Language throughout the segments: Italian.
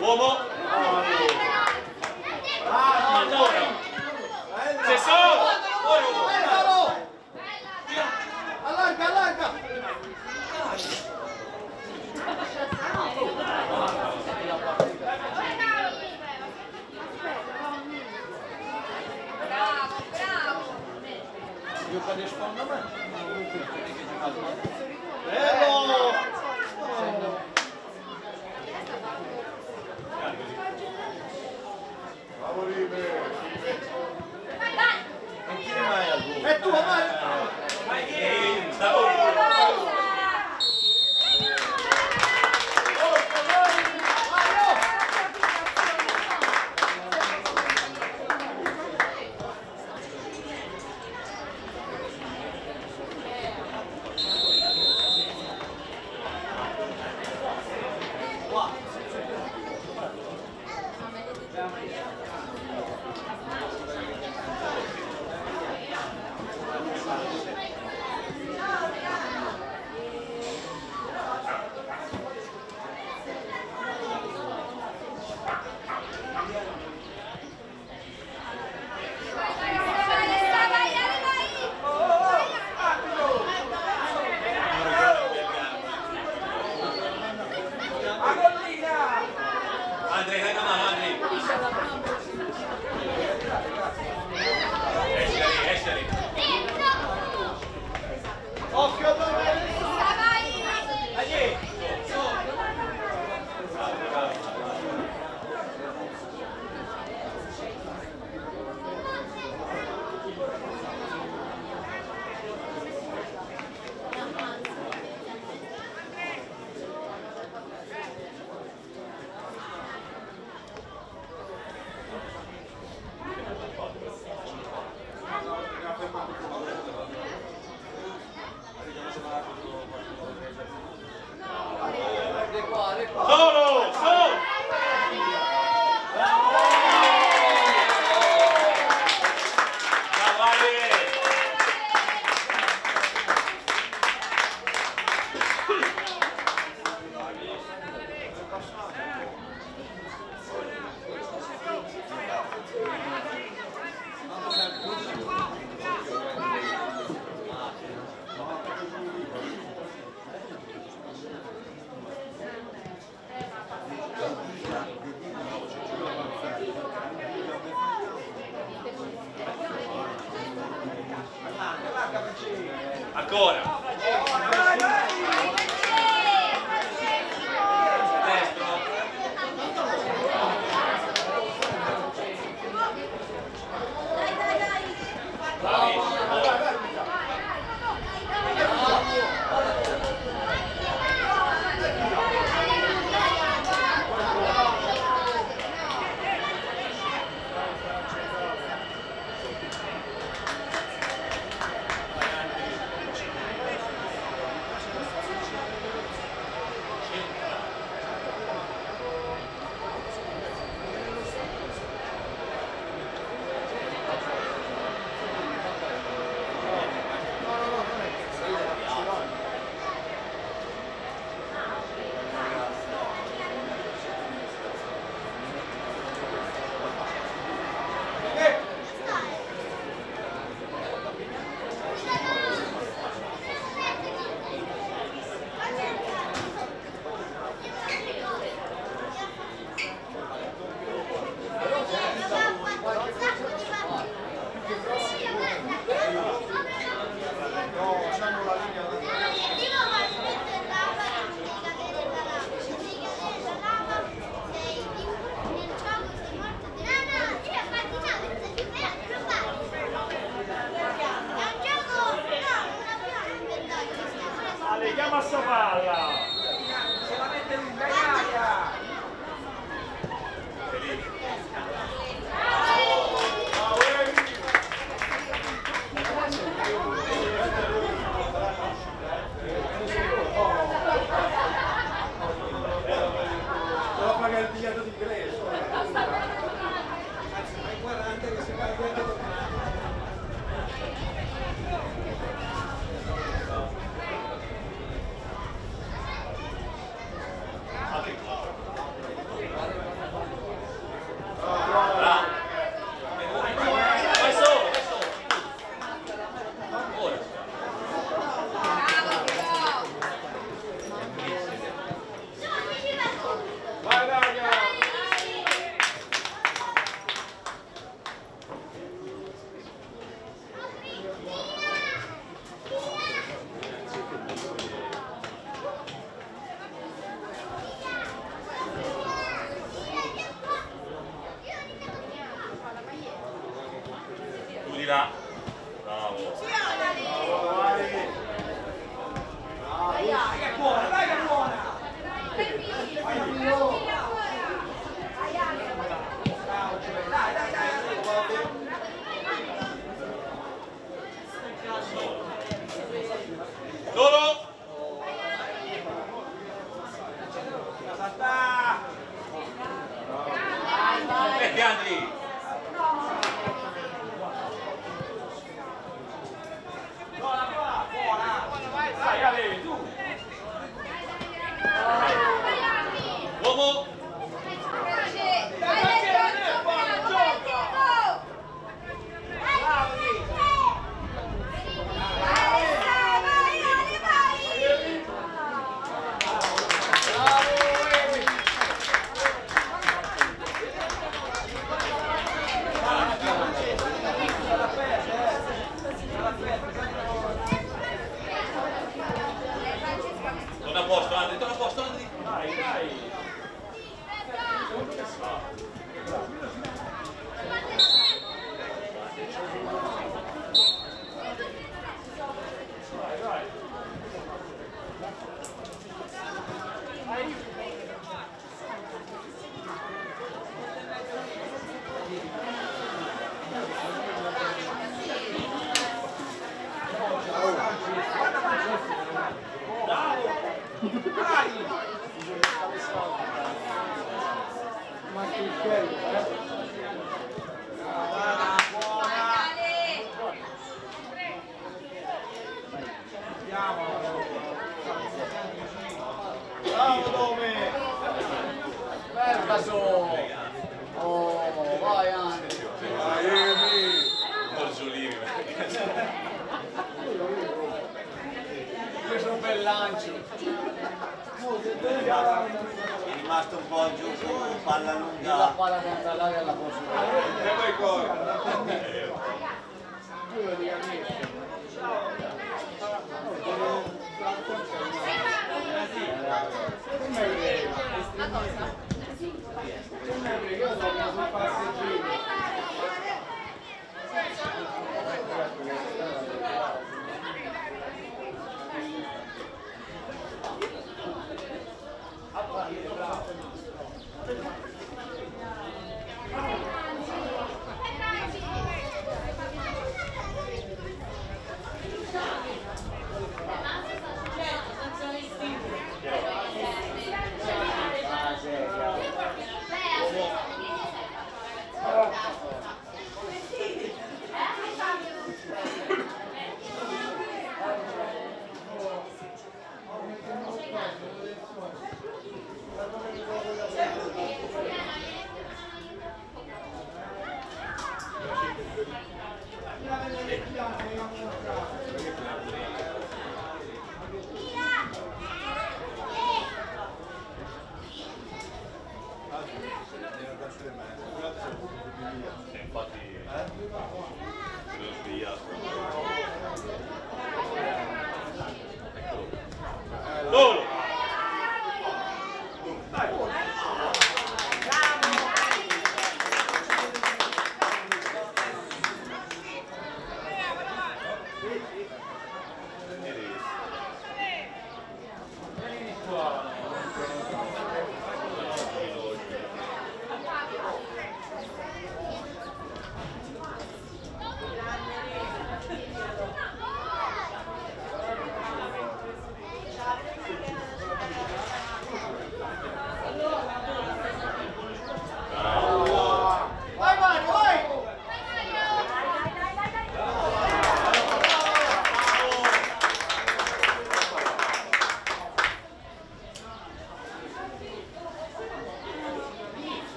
Uomo. Ancora. Cesaro. Fuori uomo. Allarga, allarga. Bravo, bravo. Bello! Wow.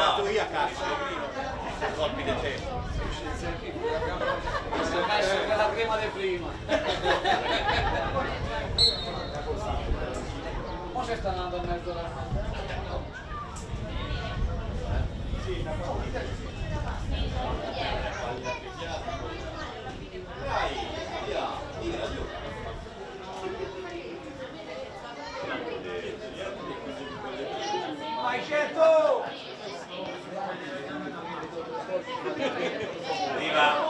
La palla. io a cazzo. Colpi di tempo. Si è messo nella prima di prima. Mo si sta andando a mezzo della Vai 今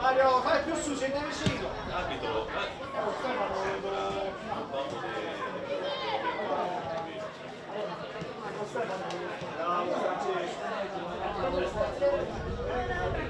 Mario, fai più su, siete vicino. Arbitro, Bravo Francesco.